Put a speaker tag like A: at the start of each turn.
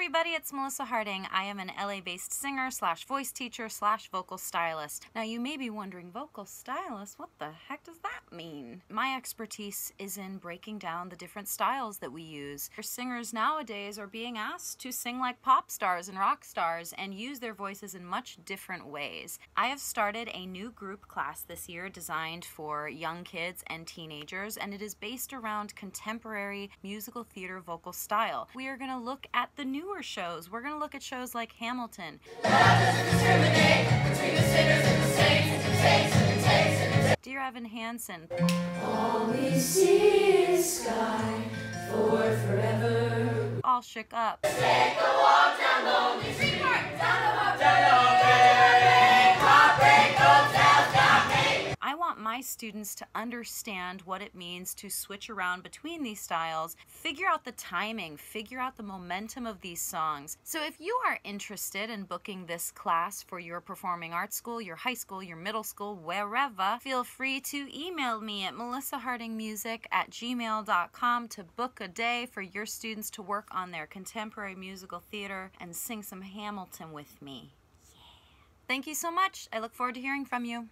A: everybody, it's Melissa Harding. I am an LA-based singer slash voice teacher slash vocal stylist. Now you may be wondering, vocal stylist, what the heck does that mean? My expertise is in breaking down the different styles that we use. Singers nowadays are being asked to sing like pop stars and rock stars and use their voices in much different ways. I have started a new group class this year designed for young kids and teenagers and it is based around contemporary musical theater vocal style. We are going to look at the newer shows. We're going to look at shows like Hamilton. Dear Evan Hansen.
B: All we see is sky for forever.
A: All shook up. My students to understand what it means to switch around between these styles, figure out the timing, figure out the momentum of these songs. So if you are interested in booking this class for your performing arts school, your high school, your middle school, wherever, feel free to email me at melissahardingmusic at gmail.com to book a day for your students to work on their contemporary musical theater and sing some Hamilton with me. Thank you so much. I look forward to hearing from you.